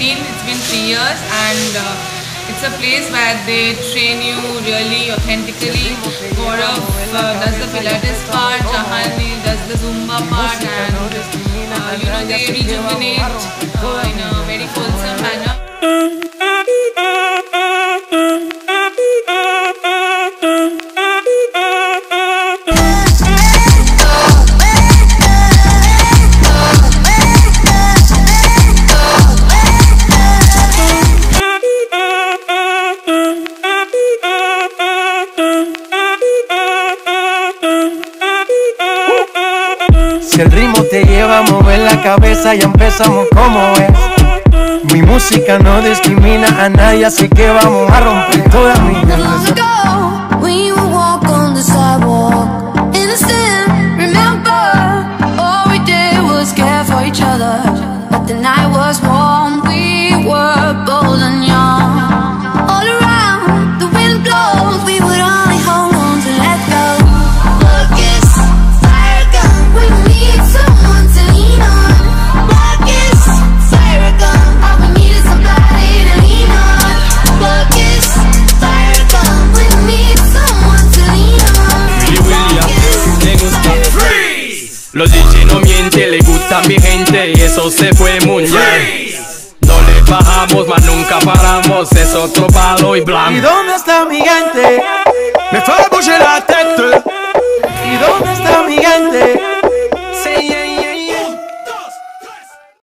It's been three years, and uh, it's a place where they train you really authentically. Gaurav uh, does the Pilates part, Jahani does the Zumba part, and uh, you know they rejuvenate uh, in a very wholesome manner. El ritmo te lleva a mover la cabeza, ya empezamos como es. Mi música no discrimina a nadie, así que vamos a romper todas mis Los DJ no mienten, le gusta mi gente y eso se fue muy bien. No le bajamos, mas nunca paramos, es otro palo y ¿Y blanco. dónde está mi gente? Me fue a